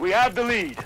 We have the lead.